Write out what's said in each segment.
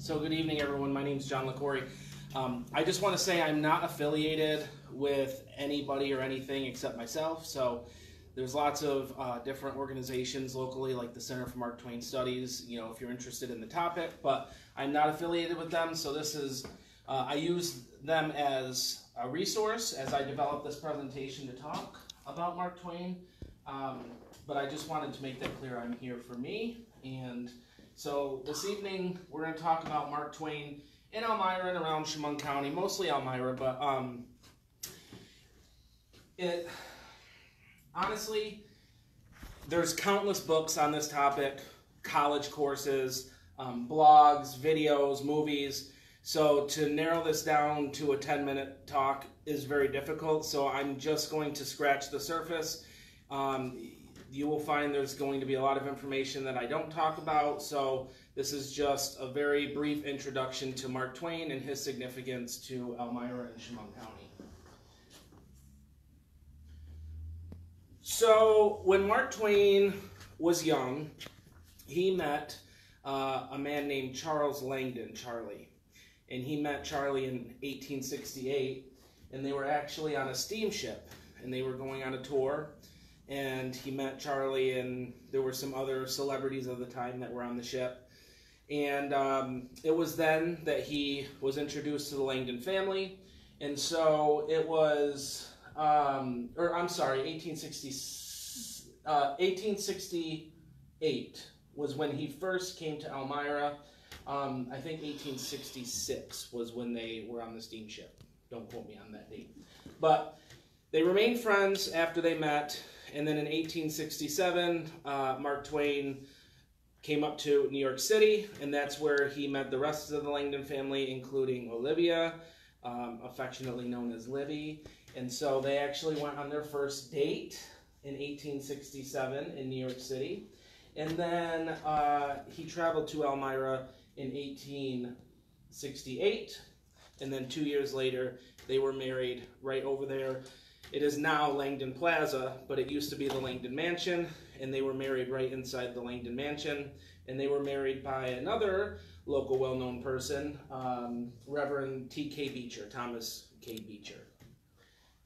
So good evening, everyone. My name is John Liquori. Um, I just want to say I'm not affiliated with anybody or anything except myself. So there's lots of uh, different organizations locally, like the Center for Mark Twain Studies. You know, if you're interested in the topic, but I'm not affiliated with them. So this is uh, I use them as a resource as I develop this presentation to talk about Mark Twain. Um, but I just wanted to make that clear. I'm here for me and so this evening we're going to talk about Mark Twain in Elmira and around Chemung County, mostly Elmira, but um, it honestly there's countless books on this topic, college courses, um, blogs, videos, movies. So to narrow this down to a 10 minute talk is very difficult. So I'm just going to scratch the surface. Um, you will find there's going to be a lot of information that I don't talk about. So this is just a very brief introduction to Mark Twain and his significance to Elmira and Chemung County. So when Mark Twain was young, he met uh, a man named Charles Langdon, Charlie. And he met Charlie in 1868, and they were actually on a steamship, and they were going on a tour and he met Charlie, and there were some other celebrities of the time that were on the ship. And um, it was then that he was introduced to the Langdon family. And so it was, um, or I'm sorry, 1860, uh, 1868 was when he first came to Elmira. Um, I think 1866 was when they were on the steamship. Don't quote me on that date. But they remained friends after they met and then in 1867, uh, Mark Twain came up to New York City, and that's where he met the rest of the Langdon family, including Olivia, um, affectionately known as Livy. And so they actually went on their first date in 1867 in New York City. And then uh, he traveled to Elmira in 1868. And then two years later, they were married right over there it is now Langdon Plaza, but it used to be the Langdon Mansion, and they were married right inside the Langdon Mansion. And they were married by another local well-known person, um, Reverend T.K. Beecher, Thomas K. Beecher.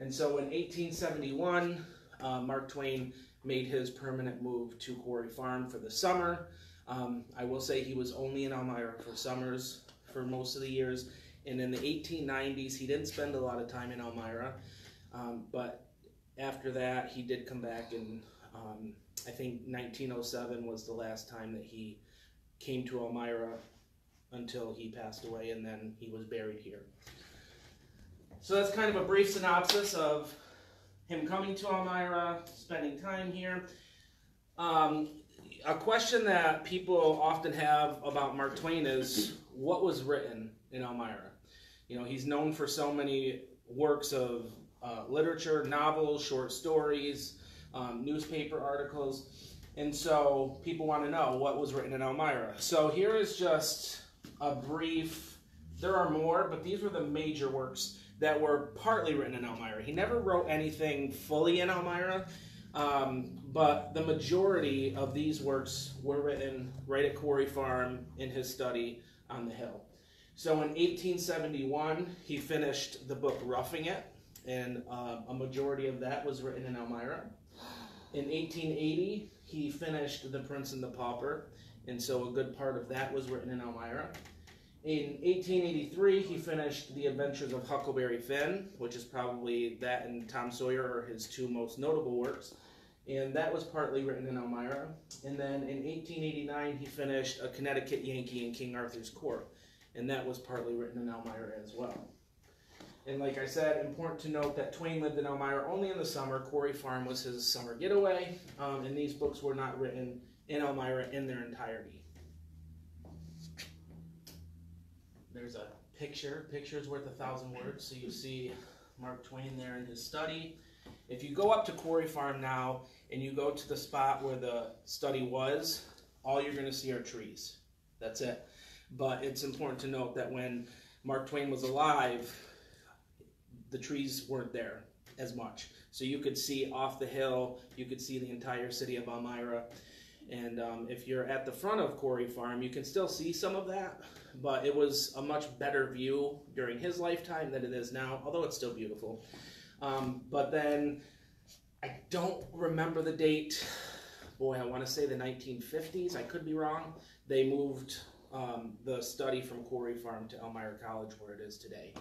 And so in 1871, uh, Mark Twain made his permanent move to Quarry Farm for the summer. Um, I will say he was only in Elmira for summers for most of the years. And in the 1890s, he didn't spend a lot of time in Elmira. Um, but after that, he did come back, and um, I think 1907 was the last time that he came to Elmira until he passed away, and then he was buried here. So that's kind of a brief synopsis of him coming to Elmira, spending time here. Um, a question that people often have about Mark Twain is what was written in Elmira? You know, he's known for so many works of uh, literature, novels, short stories, um, newspaper articles. And so people want to know what was written in Elmira. So here is just a brief, there are more, but these were the major works that were partly written in Elmira. He never wrote anything fully in Elmira, um, but the majority of these works were written right at Quarry Farm in his study on the hill. So in 1871, he finished the book Roughing It, and uh, a majority of that was written in Elmira. In 1880, he finished The Prince and the Pauper, and so a good part of that was written in Elmira. In 1883, he finished The Adventures of Huckleberry Finn, which is probably that and Tom Sawyer are his two most notable works. And that was partly written in Elmira. And then in 1889, he finished A Connecticut Yankee in King Arthur's Court. And that was partly written in Elmira as well. And like I said, important to note that Twain lived in Elmira only in the summer. Quarry Farm was his summer getaway, um, and these books were not written in Elmira in their entirety. There's a picture. Picture is worth a thousand words. So you see Mark Twain there in his study. If you go up to Quarry Farm now and you go to the spot where the study was, all you're going to see are trees. That's it. But it's important to note that when Mark Twain was alive, the trees weren't there as much. So you could see off the hill, you could see the entire city of Elmira. And um, if you're at the front of Quarry Farm, you can still see some of that, but it was a much better view during his lifetime than it is now, although it's still beautiful. Um, but then I don't remember the date. Boy, I want to say the 1950s. I could be wrong. They moved um, the study from Quarry Farm to Elmira College, where it is today.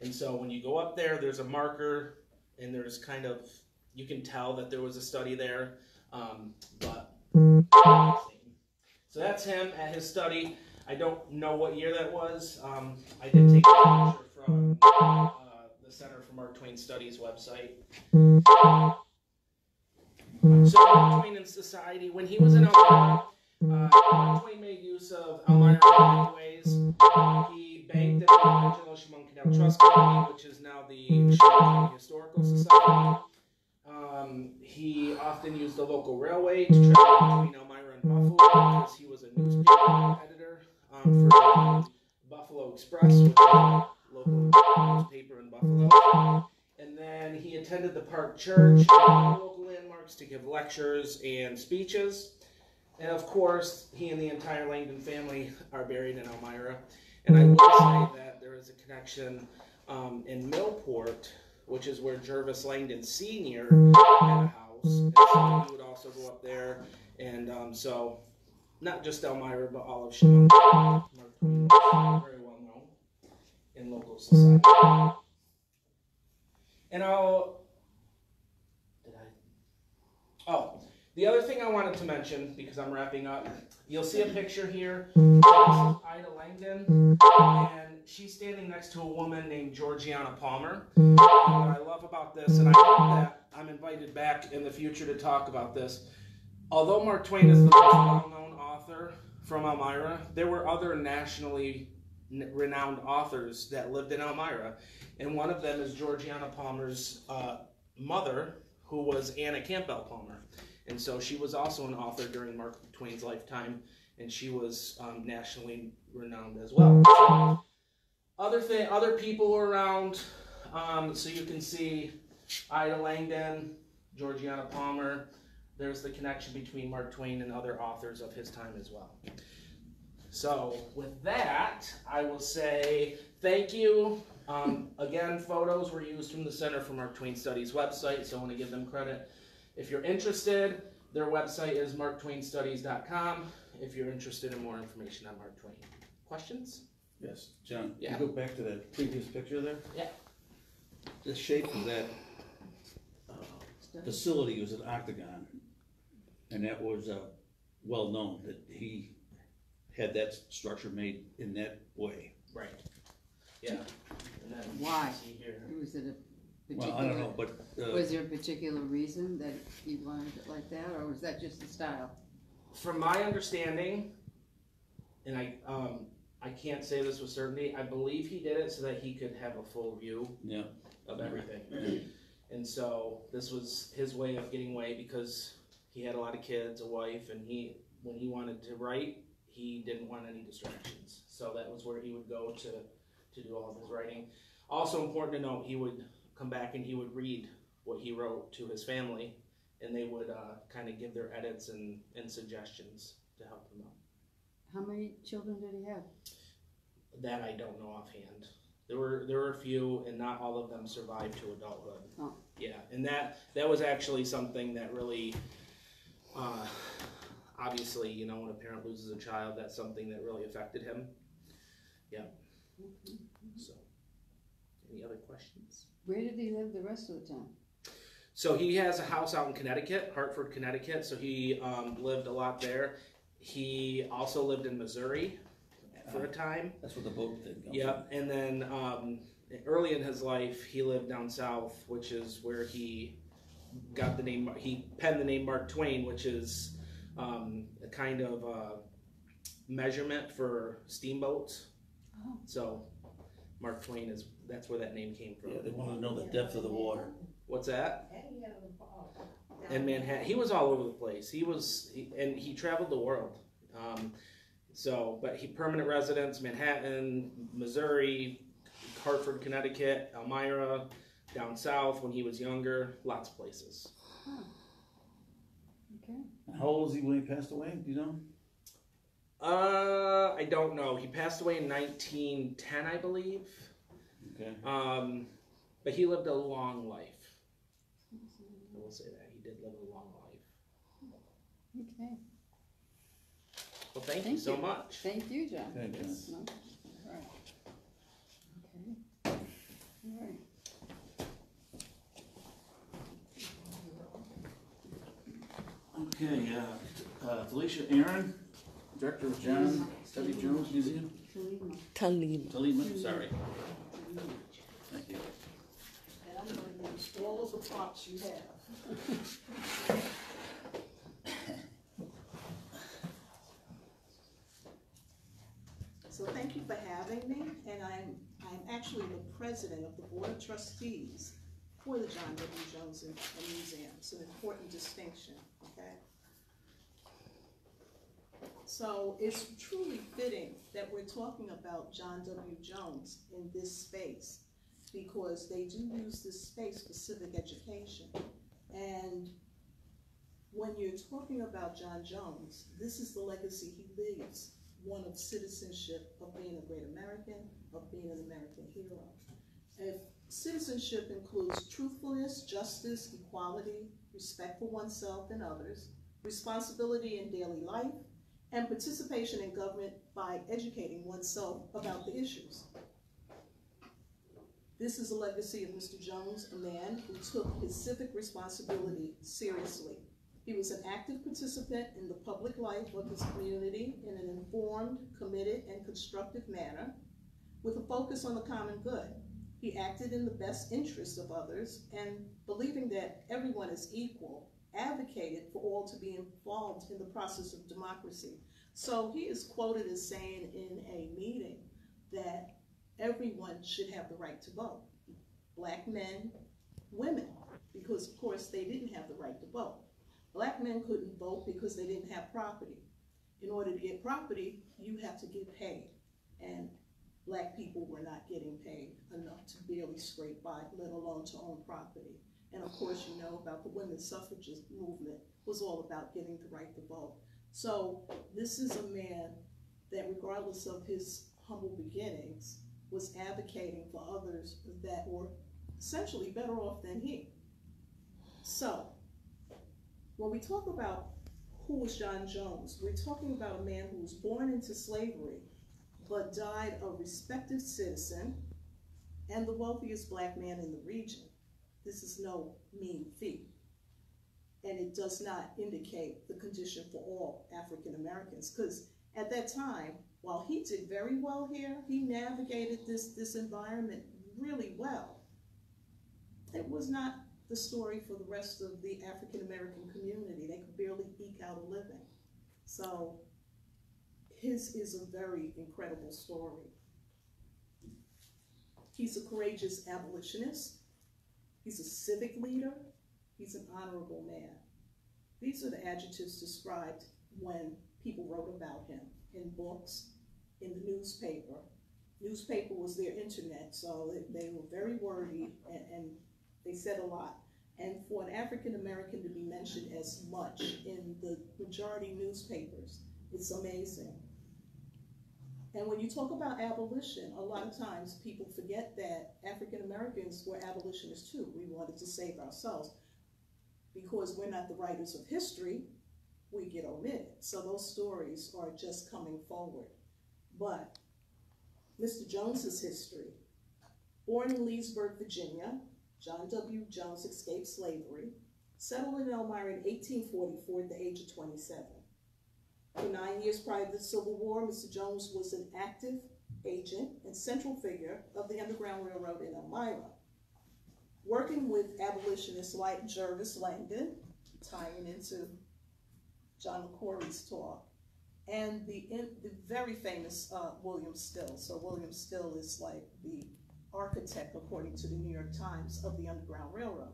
And so when you go up there, there's a marker, and there's kind of you can tell that there was a study there. Um, but so that's him at his study. I don't know what year that was. Um, I did take a picture from uh, the Center for Mark Twain Studies website. So Mark Twain in society, when he was in Elmira, uh, Mark Twain made use of Elmira in many ways. He banked at the original Chemung Canal Trust Company, which is now the Chemung Historical Society. Um, he often used the local railway to travel between Elmira and Buffalo because he was a newspaper editor um, for Buffalo Express, which is a local newspaper in Buffalo. And then he attended the Park Church and local landmarks to give lectures and speeches. And of course, he and the entire Langdon family are buried in Elmira. And I mm-hmm. will say that there is a connection um, in Millport, which is where Jervis Langdon Sr. Mm-hmm. had a house. And so he mm-hmm. would also go up there. And um, so, not just Elmira, but all of. Mark very well known in local society. And I'll. Did I? Oh, the other thing I wanted to mention, because I'm wrapping up, you'll see a picture here. Is Ida Langdon, and she's standing next to a woman named Georgiana Palmer. And what I love about this, and I hope that I'm invited back in the future to talk about this. Although Mark Twain is the most well-known author from Elmira, there were other nationally renowned authors that lived in Elmira, and one of them is Georgiana Palmer's uh, mother, who was Anna Campbell Palmer, and so she was also an author during Mark Twain's lifetime, and she was um, nationally renowned as well. Other thing, other people were around, um, so you can see Ida Langdon, Georgiana Palmer. There's the connection between Mark Twain and other authors of his time as well. So, with that, I will say thank you. Um, again, photos were used from the Center for Mark Twain Studies website, so I want to give them credit. If you're interested, their website is marktwainstudies.com. If you're interested in more information on Mark Twain. Questions? Yes, John, Yeah. you go back to that previous picture there? Yeah. The shape of that uh, facility was an octagon, and that was uh, well-known that he had that structure made in that way. Right. Yeah. And then Why? See here. Was it a Well, I don't particular, know, but, uh, was there a particular reason that you wanted it like that, or was that just the style? From my understanding, and I um, I can't say this with certainty, I believe he did it so that he could have a full view yeah, of everything. And so this was his way of getting away because he had a lot of kids, a wife, and he when he wanted to write, he didn't want any distractions. So that was where he would go to to do all of his writing. Also important to note, he would come back and he would read what he wrote to his family, and they would uh, kind of give their edits and, and suggestions to help him out. How many children did he have? That I don't know offhand. There were there were a few, and not all of them survived to adulthood. Oh. Yeah, and that that was actually something that really, uh, obviously, you know, when a parent loses a child, that's something that really affected him. Yeah. So, any other questions? Where did he live the rest of the time? So he has a house out in Connecticut, Hartford, Connecticut. So he um, lived a lot there. He also lived in Missouri for a time. that's what the boat thing comes Yep, and then um, early in his life, he lived down south, which is where he got the name. He penned the name Mark Twain, which is um, a kind of uh, measurement for steamboats. Oh. So, Mark Twain is that's where that name came from. from. Yeah, they wanted to know the depth of the water. What's that? And Manhattan. He was all over the place. He was, he, and he traveled the world. Um, so, but he permanent residence: Manhattan, Missouri, Hartford, Connecticut, Elmira, down south when he was younger. Lots of places. Okay. How old was he when he passed away? Do you know? Uh, I don't know. He passed away in 1910, I believe. Okay. Um, but he lived a long life. I will say that he did live a long life. Okay, Well, thank, you so you. much. thank you, John. Thank you. No? All right. Okay. All right. Okay, uh, uh, Felicia Aaron, Director of John W. Jones Museum. Talima. Talim. Talima, sorry. Thank you. And I'm gonna use all of the props you have. So thank you for having me, and I'm, I'm actually the president of the Board of Trustees for the John W. Jones Museum. It's an important distinction, okay? So it's truly fitting that we're talking about John W. Jones in this space because they do use this space for civic education. And when you're talking about John Jones, this is the legacy he leaves, one of citizenship, of being a great American, of being an American hero. If citizenship includes truthfulness, justice, equality, respect for oneself and others, responsibility in daily life, and participation in government by educating oneself about the issues. This is a legacy of Mr. Jones, a man who took his civic responsibility seriously. He was an active participant in the public life of his community in an informed, committed, and constructive manner with a focus on the common good. He acted in the best interest of others and believing that everyone is equal, advocated for all to be involved in the process of democracy. So he is quoted as saying in a meeting that everyone should have the right to vote. Black men, women, because of course they didn't have the right to vote. Black men couldn't vote because they didn't have property. In order to get property, you have to get paid. And black people were not getting paid enough to barely scrape by, let alone to own property. And of course, you know about the women's suffragist movement was all about getting the right to vote. So this is a man that regardless of his humble beginnings, was advocating for others that were essentially better off than he. So, when we talk about who was John Jones, we're talking about a man who was born into slavery, but died a respected citizen and the wealthiest black man in the region. This is no mean feat. And it does not indicate the condition for all African Americans, because at that time, while he did very well here, he navigated this, this environment really well. It was not the story for the rest of the African American community. They could barely eke out a living. So his is a very incredible story. He's a courageous abolitionist. He's a civic leader. He's an honorable man. These are the adjectives described when people wrote about him in books, in the newspaper. Newspaper was their internet, so they, were very wordy and, and they said a lot. And for an African American to be mentioned as much in the majority newspapers, it's amazing. And when you talk about abolition, a lot of times people forget that African Americans were abolitionists too. We wanted to save ourselves. Because we're not the writers of history, we get omitted. So those stories are just coming forward. But Mr. Jones's history, born in Leesburg, Virginia, John W. Jones escaped slavery, settled in Elmira in 1844 at the age of 27. For nine years prior to the Civil War, Mr. Jones was an active agent and central figure of the Underground Railroad in Elmira, working with abolitionists like Jervis Langdon, tying into John McCorry's talk, and the, the very famous uh, William Still. So William Still is like the architect, according to the New York Times, of the Underground Railroad,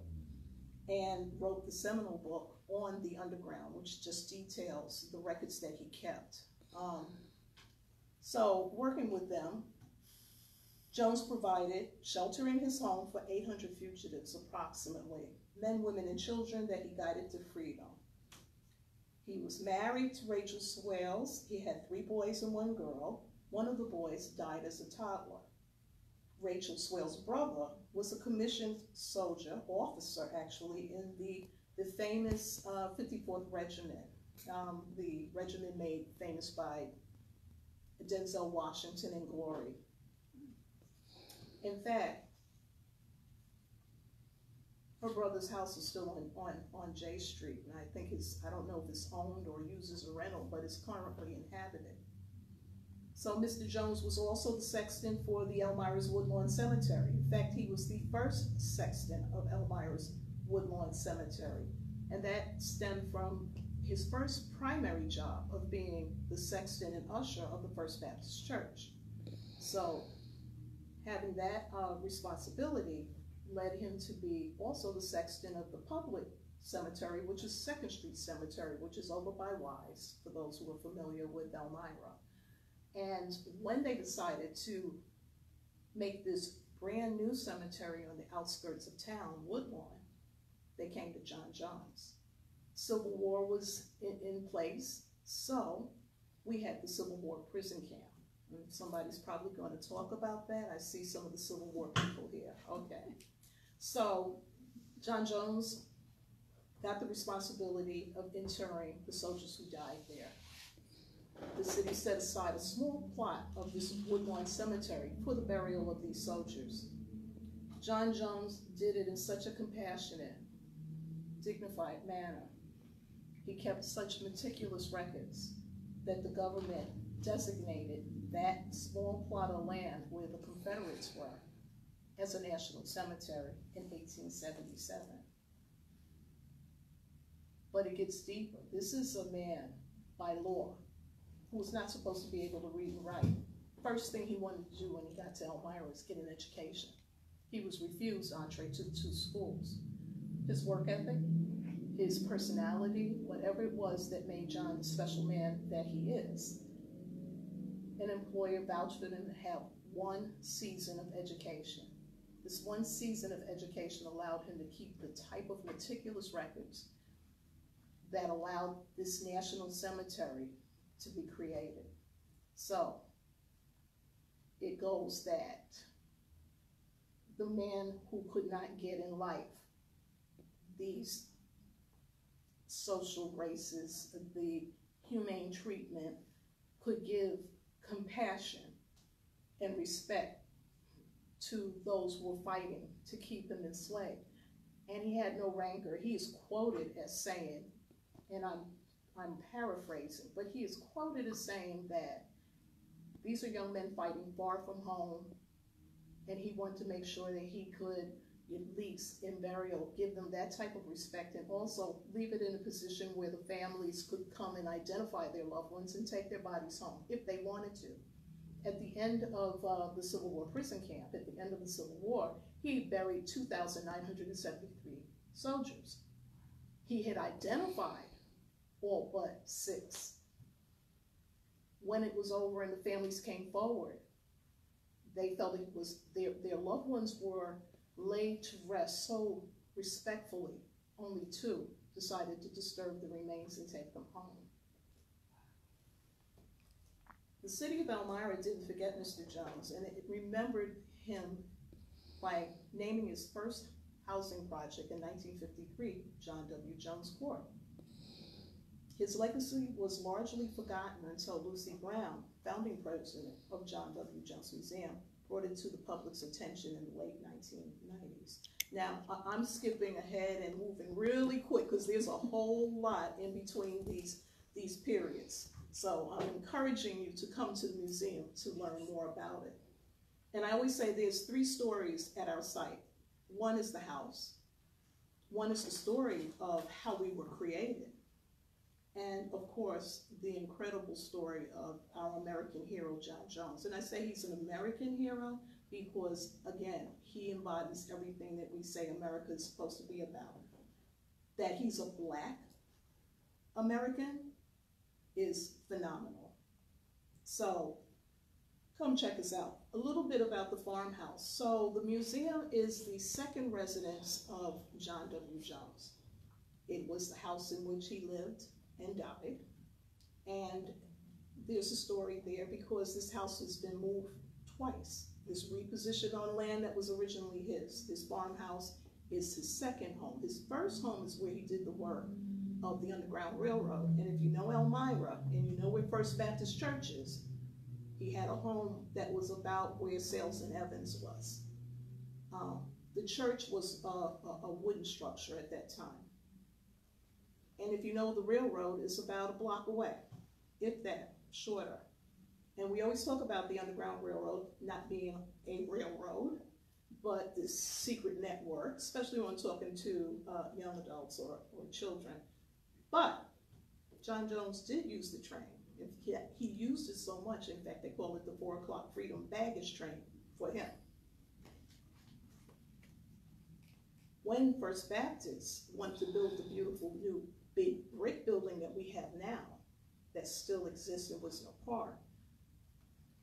and wrote the seminal book on the Underground, which just details the records that he kept. Um, so working with them, Jones provided shelter in his home for 800 fugitives approximately, men, women, and children that he guided to freedom. He was married to Rachel Swales. He had three boys and one girl. One of the boys died as a toddler. Rachel Swales' brother was a commissioned soldier, officer actually, in the, the famous uh, 54th Regiment, um, the regiment made famous by Denzel Washington in Glory. In fact, her brother's house is still on, on, on J Street, and I think it's, I don't know if it's owned or used as a rental, but it's currently inhabited. So Mr. Jones was also the sexton for the Elmira's Woodlawn Cemetery. In fact, he was the first sexton of Elmira's Woodlawn Cemetery. And that stemmed from his first primary job of being the sexton and usher of the First Baptist Church. So having that uh, responsibility led him to be also the sexton of the public cemetery, which is Second Street Cemetery, which is over by Wise, for those who are familiar with Elmira. And when they decided to make this brand new cemetery on the outskirts of town, Woodlawn, they came to John Jones. Civil War was in, in place, so we had the Civil War prison camp. And somebody's probably going to talk about that. I see some of the Civil War people here. Okay. So John Jones got the responsibility of interring the soldiers who died there. The city set aside a small plot of this Woodlawn Cemetery for the burial of these soldiers. John Jones did it in such a compassionate, dignified manner. He kept such meticulous records that the government designated that small plot of land where the Confederates were as a national cemetery in 1877. But it gets deeper. This is a man by law who was not supposed to be able to read and write. First thing he wanted to do when he got to Elmira was get an education. He was refused entree to two schools. His work ethic, his personality, whatever it was that made John the special man that he is. An employer vouched for him to have one season of education. This one season of education allowed him to keep the type of meticulous records that allowed this national cemetery to be created. So, it goes that the man who could not get in life these social graces, the humane treatment, could give compassion and respect to those who were fighting to keep him enslaved. And he had no rancor. He is quoted as saying, and I'm, I'm paraphrasing, but he is quoted as saying that these are young men fighting far from home, and he wanted to make sure that he could at least in burial give them that type of respect and also leave it in a position where the families could come and identify their loved ones and take their bodies home if they wanted to at the end of uh, the Civil War prison camp, at the end of the Civil War, he buried 2,973 soldiers. He had identified all but six. When it was over and the families came forward, they felt it was their, their loved ones were laid to rest so respectfully. Only two decided to disturb the remains and take them home. The city of Elmira didn't forget Mr. Jones, and it remembered him by naming his first housing project in 1953, John W. Jones Court. His legacy was largely forgotten until Lucy Brown, founding president of John W. Jones Museum, brought it to the public's attention in the late 1990s. Now, I'm skipping ahead and moving really quick because there's a whole lot in between these, these periods. So I'm encouraging you to come to the museum to learn more about it. And I always say there's three stories at our site. One is the house. One is the story of how we were created. And of course, the incredible story of our American hero, John Jones. And I say he's an American hero because, again, he embodies everything that we say America is supposed to be about. That he's a black American is phenomenal. So come check us out. A little bit about the farmhouse. So the museum is the second residence of John W. Jones. It was the house in which he lived and died. And there's a story there because this house has been moved twice. This repositioned on land that was originally his. This farmhouse is his second home. His first home is where he did the work of the Underground Railroad. And if you know Elmira and you know where First Baptist Church is, he had a home that was about where Sales and Evans was. Um, the church was a, a, a wooden structure at that time. And if you know the railroad is about a block away, if that, shorter. And we always talk about the Underground Railroad not being a railroad, but this secret network, especially when talking to uh, young adults or, or children. But John Jones did use the train. He, he used it so much, in fact, they call it the four o'clock freedom baggage train for him. When First Baptist wanted to build the beautiful new big brick building that we have now, that still exists in Wisner Park,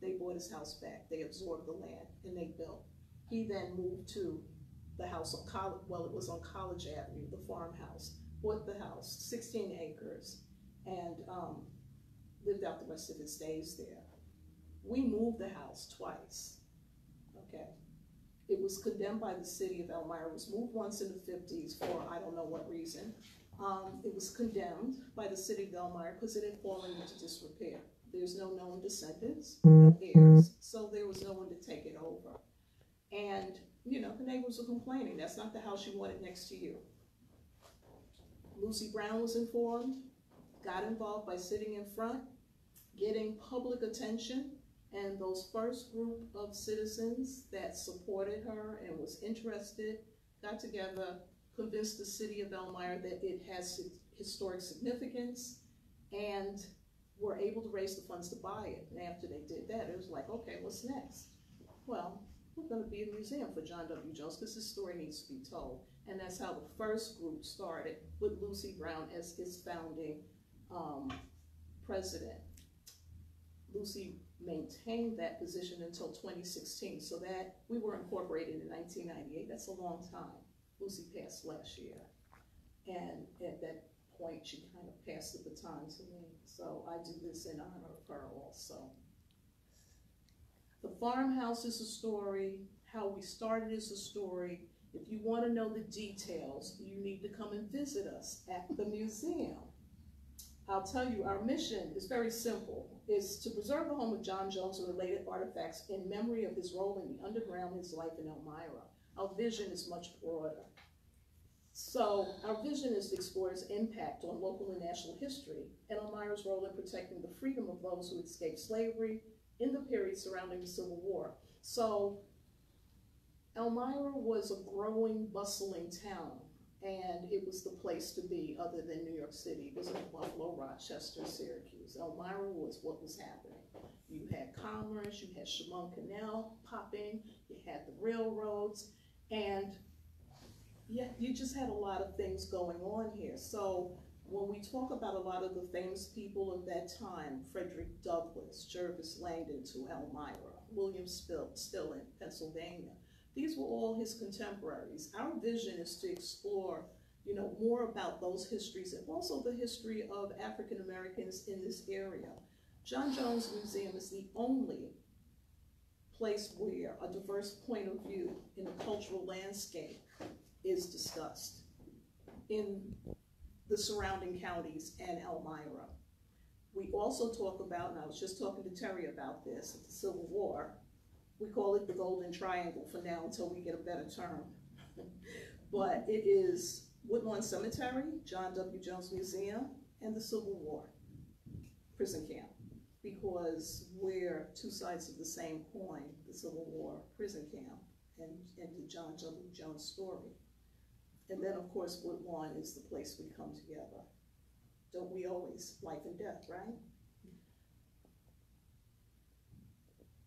they bought his house back. They absorbed the land and they built. He then moved to the house on College, well, it was on College Avenue, the farmhouse, bought the house, 16 acres, and um, lived out the rest of his days there. We moved the house twice, okay? It was condemned by the city of Elmira. It was moved once in the 50s for I don't know what reason. Um, it was condemned by the city of Elmira because it had fallen into disrepair. There's no known descendants, no heirs, so there was no one to take it over. And, you know, the neighbors were complaining, that's not the house you wanted next to you. Lucy Brown was informed, got involved by sitting in front, getting public attention, and those first group of citizens that supported her and was interested got together, convinced the city of Elmira that it has historic significance, and were able to raise the funds to buy it. And after they did that, it was like, okay, what's next? Well, we're going to be a museum for John W. Jones because his story needs to be told. And that's how the first group started with Lucy Brown as its founding um, president. Lucy maintained that position until 2016, so that we were incorporated in 1998. That's a long time. Lucy passed last year. And at that point, she kind of passed the baton to me. So I do this in honor of her also. The farmhouse is a story. How we started is a story. If you want to know the details, you need to come and visit us at the museum. I'll tell you, our mission is very simple. It's to preserve the home of John Jones and related artifacts in memory of his role in the underground, his life in Elmira. Our vision is much broader. So our vision is to explore its impact on local and national history and Elmira's role in protecting the freedom of those who escaped slavery in the period surrounding the Civil War. So Elmira was a growing, bustling town, and it was the place to be other than New York City. It was in Buffalo, Rochester, Syracuse. Elmira was what was happening. You had commerce, you had Chemung Canal popping, you had the railroads, and yeah, you just had a lot of things going on here. So when we talk about a lot of the famous people of that time, Frederick Douglass, Jervis Langdon to Elmira, William Still, Still in Pennsylvania, these were all his contemporaries. Our vision is to explore, you know, more about those histories and also the history of African Americans in this area. John Jones Museum is the only place where a diverse point of view in the cultural landscape is discussed in the surrounding counties and Elmira. We also talk about, and I was just talking to Terry about this, the Civil War. We call it the Golden Triangle for now until we get a better term. but it is Woodlawn Cemetery, John W. Jones Museum, and the Civil War prison camp because we're two sides of the same coin, the Civil War prison camp and, and the John W. Jones story. And then, of course, Woodlawn is the place we come together. Don't we always? Life and death, right?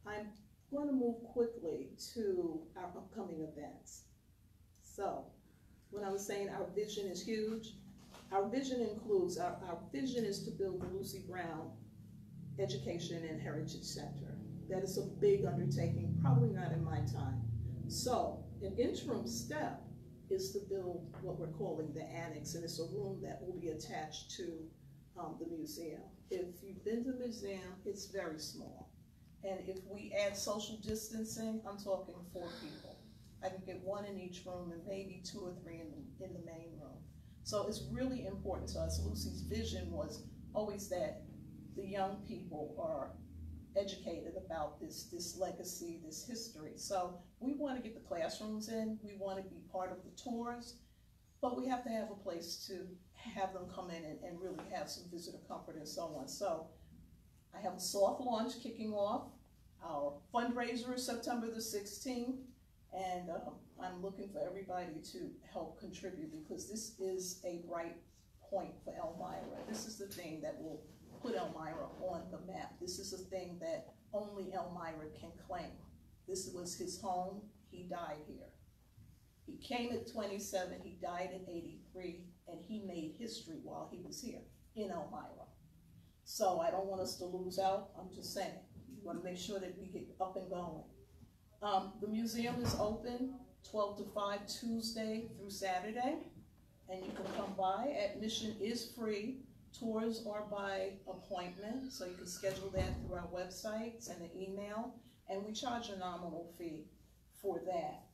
I'm going to move quickly to our upcoming events. So, when I was saying our vision is huge, our vision includes, our, our vision is to build the Lucy Brown Education and Heritage Center. That is a big undertaking, probably not in my time. So, an interim step is to build what we're calling the annex, and it's a room that will be attached to um, the museum. If you've been to the museum, it's very small. And if we add social distancing, I'm talking four people. I can get one in each room and maybe two or three in the, in the main room. So it's really important to us. Lucy's vision was always that the young people are educated about this, this legacy, this history. So we want to get the classrooms in, we want to be part of the tours, but we have to have a place to have them come in and, and really have some visitor comfort and so on. So I have a soft launch kicking off. Our fundraiser is September the 16th, and um, I'm looking for everybody to help contribute because this is a bright point for Elmira. This is the thing that will put Elmira on the map. This is a thing that only Elmira can claim. This was his home. He died here. He came at 27, he died at 83, and he made history while he was here in Elmira. So I don't want us to lose out. I'm just saying, we want to make sure that we get up and going. Um, the museum is open 12 to 5 Tuesday through Saturday, and you can come by. Admission is free. Tours are by appointment, so you can schedule that through our website, send an email, and we charge a nominal fee for that.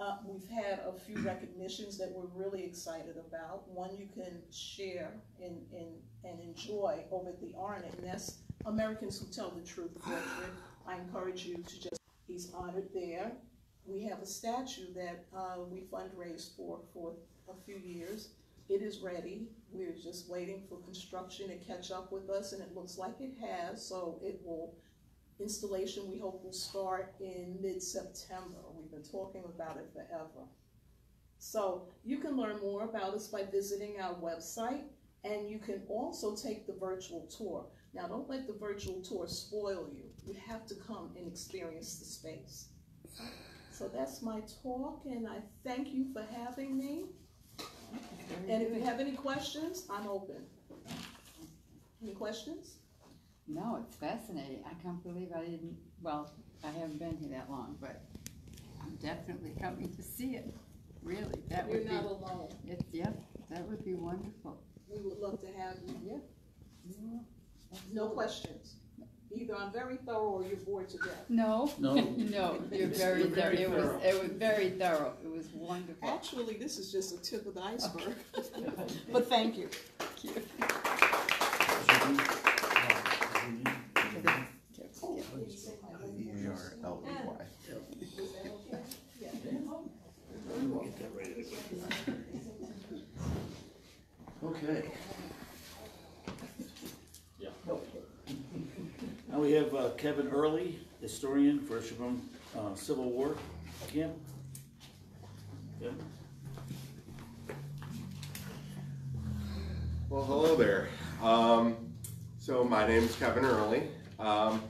Uh, we've had a few recognitions that we're really excited about. One you can share and, and, and enjoy over at the Arnot, and that's Americans Who Tell the Truth portrait. I encourage you to just, he's honored there. We have a statue that uh, we fundraised for for a few years. It is ready. We're just waiting for construction to catch up with us, and it looks like it has. So it will, installation we hope will start in mid-September. We've been talking about it forever. So you can learn more about us by visiting our website, and you can also take the virtual tour. Now, don't let the virtual tour spoil you. You have to come and experience the space. So that's my talk, and I thank you for having me. And if you have any questions, I'm open. Any questions? No, it's fascinating. I can't believe I didn't, well, I haven't been here that long, but I'm definitely coming to see it. Really, that You're would be, not alone. it's, yeah, that would be wonderful. We would love to have you. Yeah. No questions. Either I'm very thorough or you're bored to death. No, No. no, you're very You're thorough. very It was, thorough. it was very thorough. It was wonderful. Actually, this is just the tip of the iceberg. But thank you. Thank you. E R L E Y. Get that ready to go. Okay. Now we have uh, Kevin Early, historian for Chemung uh, Civil War Camp. Kevin? Well, hello there. Um, so my name is Kevin Early. Um,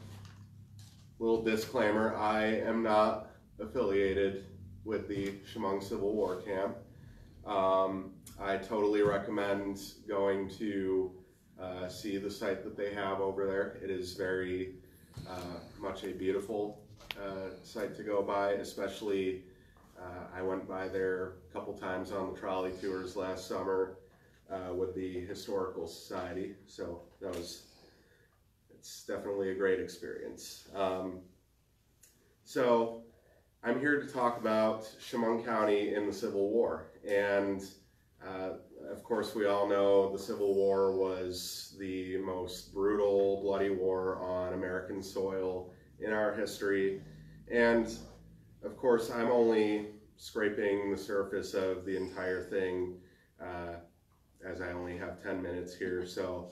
little disclaimer: I am not affiliated with the Chemung Civil War Camp. Um, I totally recommend going to uh, see the site that they have over there. It is very uh, much a beautiful uh, site to go by, especially. Uh, I went by there a couple times on the trolley tours last summer uh, with the Historical Society. So that was, it's definitely a great experience. Um, so I'm here to talk about Chemung County in the Civil War. And uh, of course, we all know the Civil War was the most brutal, bloody war on American soil in our history. And of course, I'm only scraping the surface of the entire thing. Uh, as I only have 10 minutes here. So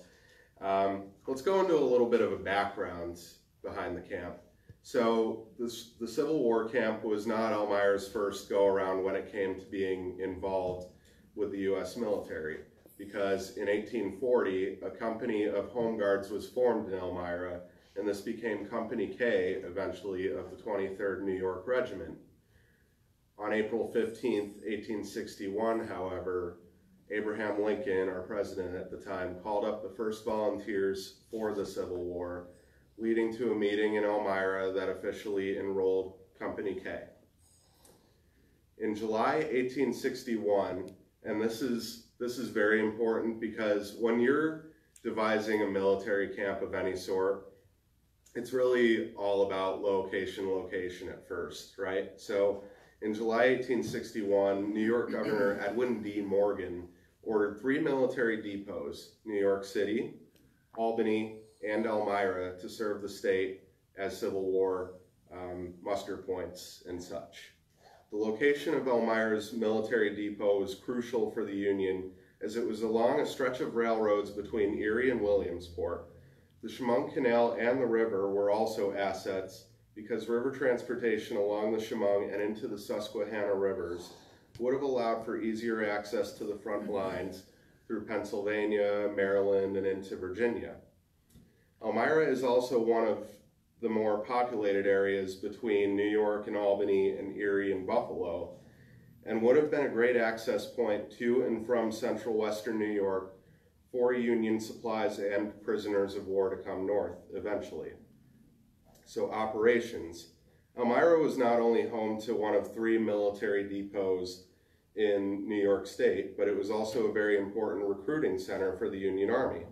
um, let's go into a little bit of a background behind the camp. So this, the Civil War camp was not Elmira's first go around when it came to being involved with the U.S. military because in 1840 a company of Home Guards was formed in Elmira and this became Company K eventually of the 23rd New York Regiment. On April 15, 1861, however, Abraham Lincoln, our president at the time, called up the first volunteers for the Civil War, leading to a meeting in Elmira that officially enrolled Company K. In July 1861, and this is this is very important because when you're devising a military camp of any sort, it's really all about location, location at first, right? So in July 1861, New York Governor Edwin D. Morgan ordered three military depots, New York City, Albany, and Elmira, to serve the state as Civil War um, muster points and such. The location of Elmira's military depot was crucial for the Union as it was along a stretch of railroads between Erie and Williamsport. The Chemung Canal and the river were also assets because river transportation along the Chemung and into the Susquehanna rivers would have allowed for easier access to the front lines through Pennsylvania, Maryland, and into Virginia. Elmira is also one of the more populated areas between New York and Albany and Erie and Buffalo, and would have been a great access point to and from central western New York for Union supplies and prisoners of war to come north eventually. So operations. Elmira was not only home to one of three military depots in New York State, but it was also a very important recruiting center for the Union Army.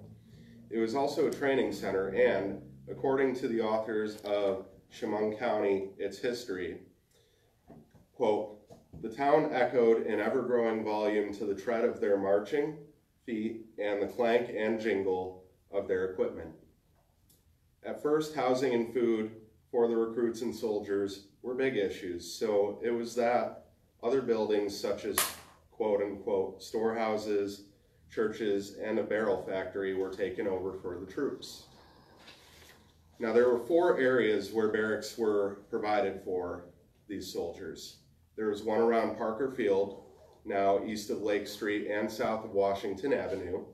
It was also a training center and, according to the authors of Chemung County, its history, quote, the town echoed in ever-growing volume to the tread of their marching feet and the clank and jingle of their equipment. At first, housing and food for the recruits and soldiers were big issues, so it was that other buildings such as quote unquote storehouses, churches, and a barrel factory were taken over for the troops. Now there were four areas where barracks were provided for these soldiers. There was one around Parker Field, now east of Lake Street and south of Washington Avenue,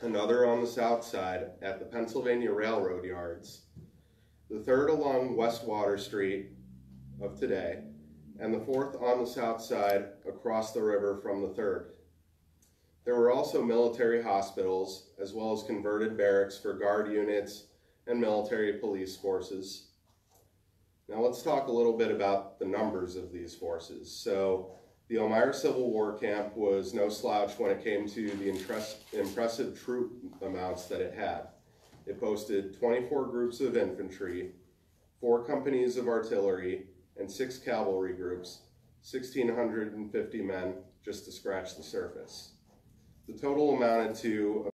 another on the south side at the Pennsylvania Railroad Yards, the third along West Water Street of today, and the fourth on the south side across the river from the third. There were also military hospitals, as well as converted barracks for guard units and military police forces. Now let's talk a little bit about the numbers of these forces. So the Elmira Civil War camp was no slouch when it came to the impressive troop amounts that it had. It posted 24 groups of infantry, four companies of artillery, and six cavalry groups, 1,650 men, just to scratch the surface. The total amounted to